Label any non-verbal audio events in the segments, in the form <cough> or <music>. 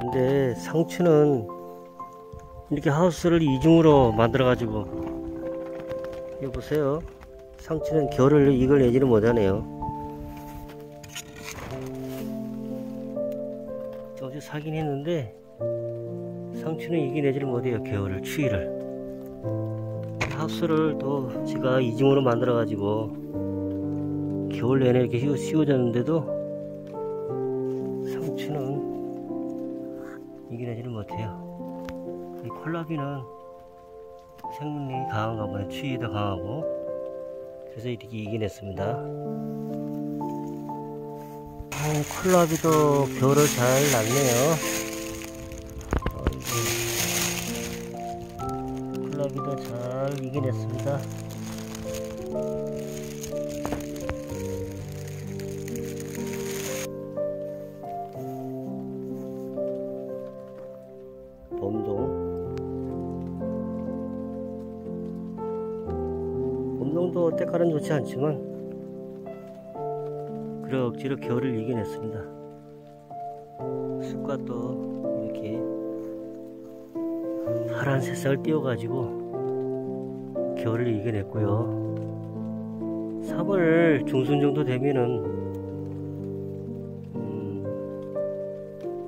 근데 상추는 이렇게 하우스를 이중으로 만들어 가지고 이거 보세요. 상추는 결을 이걸 내지는 못하네요. 어제 사긴 했는데 상추는 이겨내지를 못해요 겨울을 추위를. 하우스를 또 제가 이중으로 만들어 가지고 겨울 내내 이렇게 씌워졌는데도 이겨내지를 못해요. 이 콜라비는 생명력이 강한가 보네. 추위에도 강하고. 그래서 이렇게 이겨냈습니다. 어, 콜라비도 겨울을 잘 났네요. 콜라비도 잘 이겨냈습니다 봄동도 때깔은 좋지 않지만 억지로 겨울을 이겨냈습니다. 쑥갓도 이렇게 파란 새싹을 띄워가지고 겨울을 이겨냈고요. 3월 중순 정도 되면은 음,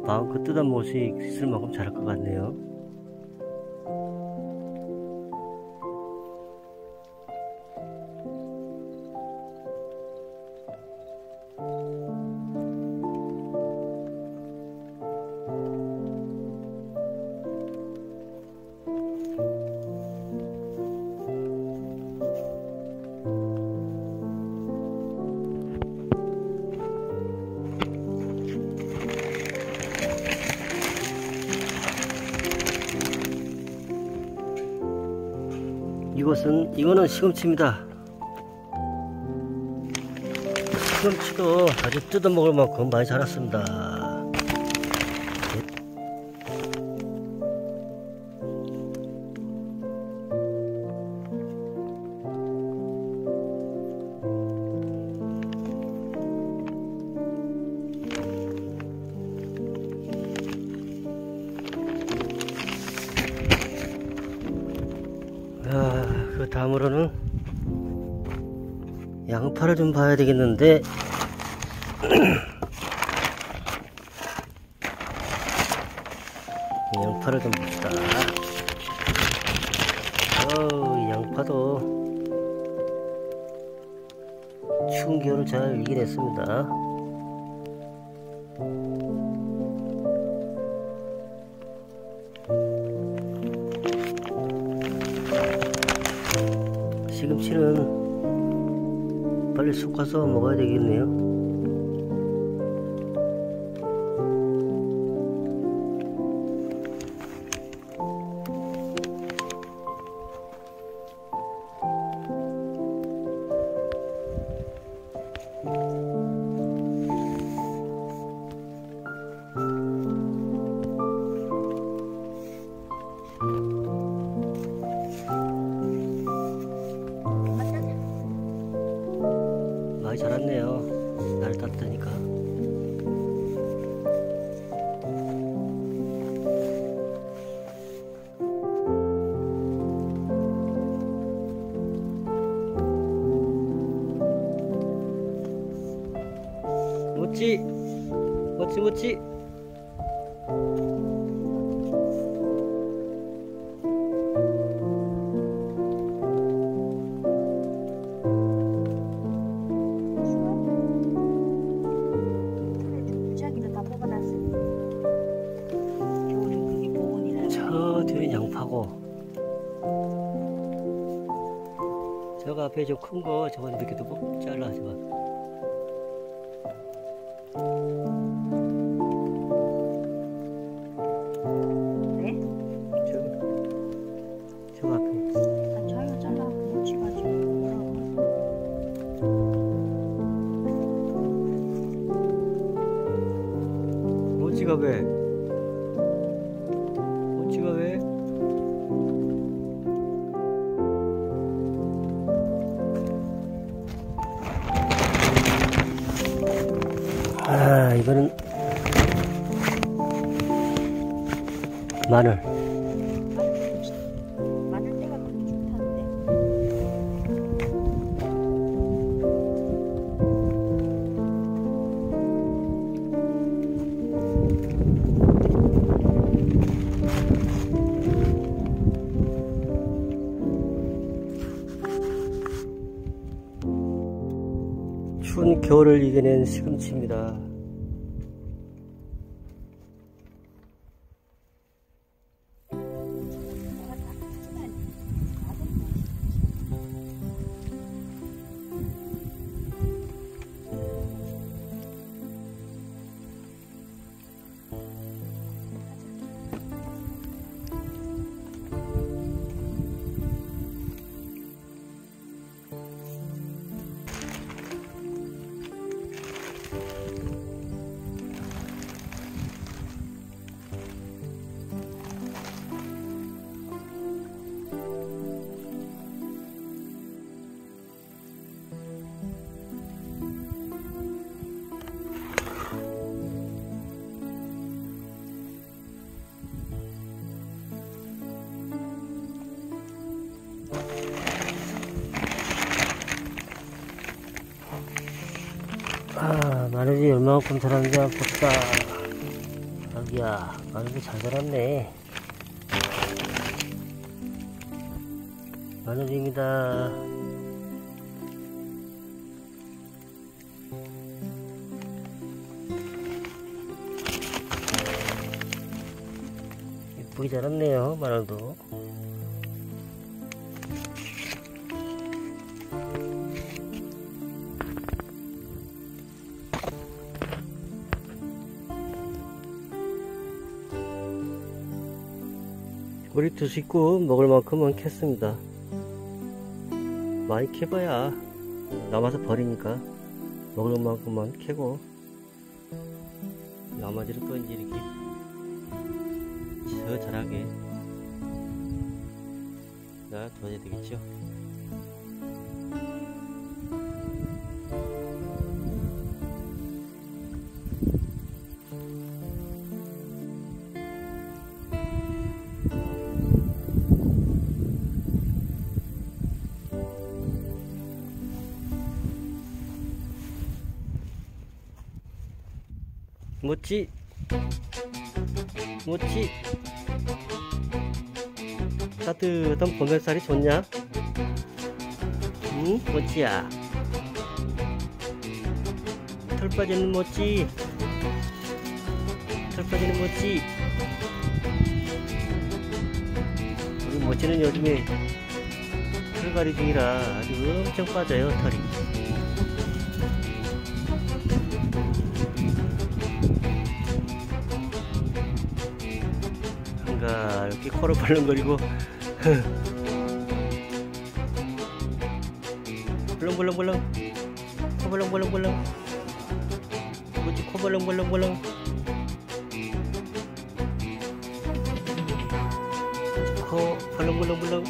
마음껏 뜯어 먹을 수 있을 만큼 자랄 것 같네요 이것은 이거는 시금치입니다. 시금치도 아주 뜯어 먹을 만큼 많이 자랐습니다. 다음으로는 양파를 좀 봐야 되겠는데. <clears throat> 양파를 좀 봅시다. 어우 양파도 추운 겨울을 잘 이겨냈습니다 시금치는 빨리 쑥 가서 먹어야 되겠네요 모찌 모찌 모찌 겨울에 그게 보온이라 저 뒤에 양파고. 저거 앞에 저 큰 거 저거 이렇게 또 뽑- 잘라 저거 네? 저기 저거 앞에 아, 자기가 잘라 묻혀가지고 뭐라고 모찌가 왜 아 이거는 마늘. 추운 겨울을 이겨낸 시금치입니다. 얼마만큼 자랐는지 한번 볼까. 아기야, 마늘이 잘 자랐네. 마늘입니다. 예쁘게 자랐네요, 마늘도. 우리 두 식구 먹을 만큼은 캤습니다. 많이 캐봐야 남아서 버리니까 먹을 만큼만 캐고 나머지를 또 이제 이렇게 저 자라게 나 둬야 되겠죠. 뭐지? 뭐지? 따뜻한 봄햇살이 좋냐? 응? 뭐지야? 털 빠지는 뭐지? 털 빠지는 뭐지? 우리 모찌는 요즘에 털갈이 중이라 아주 엄청 빠져요 털이 이렇게 코를 벌렁거리고. <laughs> 벌렁벌렁벌렁. 코 벌렁벌렁벌렁. 뭐지? 코 벌렁벌렁벌렁. 코 벌렁벌렁벌렁